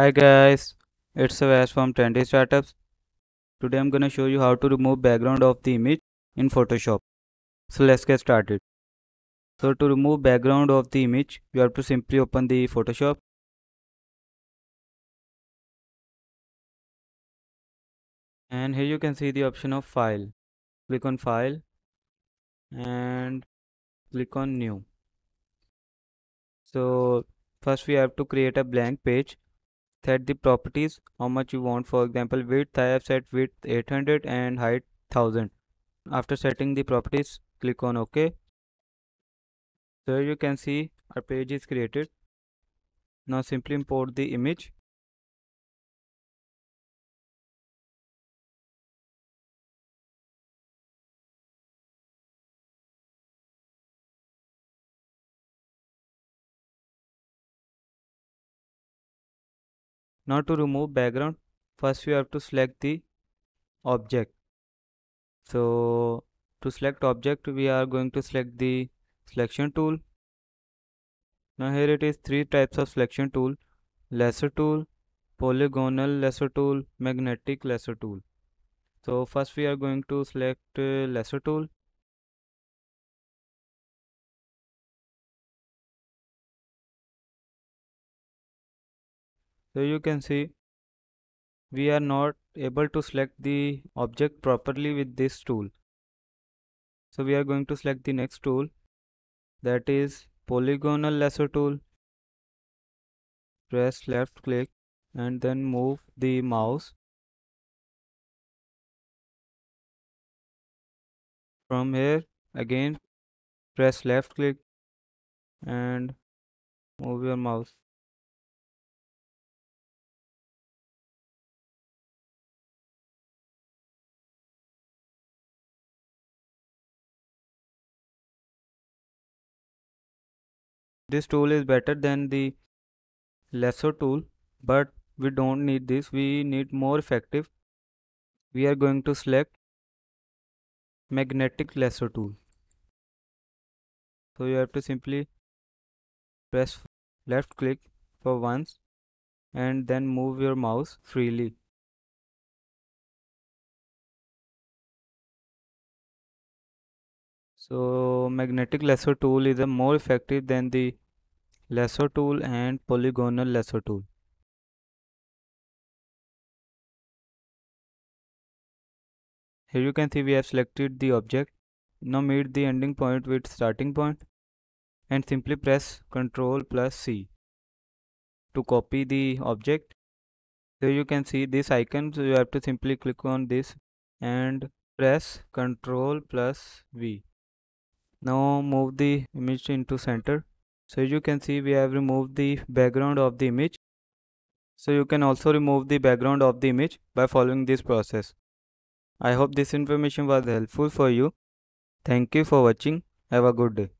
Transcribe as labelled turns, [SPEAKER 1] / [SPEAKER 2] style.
[SPEAKER 1] Hi guys, it's Vash from Trendy Startups. Today I'm gonna show you how to remove background of the image in Photoshop. So let's get started. So to remove background of the image, you have to simply open the Photoshop. And here you can see the option of file. Click on file and click on new. So first we have to create a blank page set the properties how much you want for example width I have set width 800 and height 1000 after setting the properties click on ok. So you can see our page is created. Now simply import the image now to remove background first we have to select the object. So to select object we are going to select the selection tool. Now here it is three types of selection tool. Lasso tool polygonal lasso tool magnetic lasso tool. So first we are going to select uh, lasso tool so you can see we are not able to select the object properly with this tool. So we are going to select the next tool that is polygonal lasso tool. Press left click and then move the mouse from here. Again press left click and move your mouse this tool is better than the lasso tool but we don't need this. We need more effective. We are going to select magnetic lasso tool. So you have to simply press left click for once and then move your mouse freely. So magnetic lasso tool is more effective than the lasso tool and polygonal lasso tool. Here you can see we have selected the object. Now meet the ending point with starting point and simply press Ctrl plus C to copy the object. So you can see this icon so you have to simply click on this and press Ctrl plus V now move the image into center so you can see we have removed the background of the image. So you can also remove the background of the image by following this process. I hope this information was helpful for you. Thank you for watching. Have a good day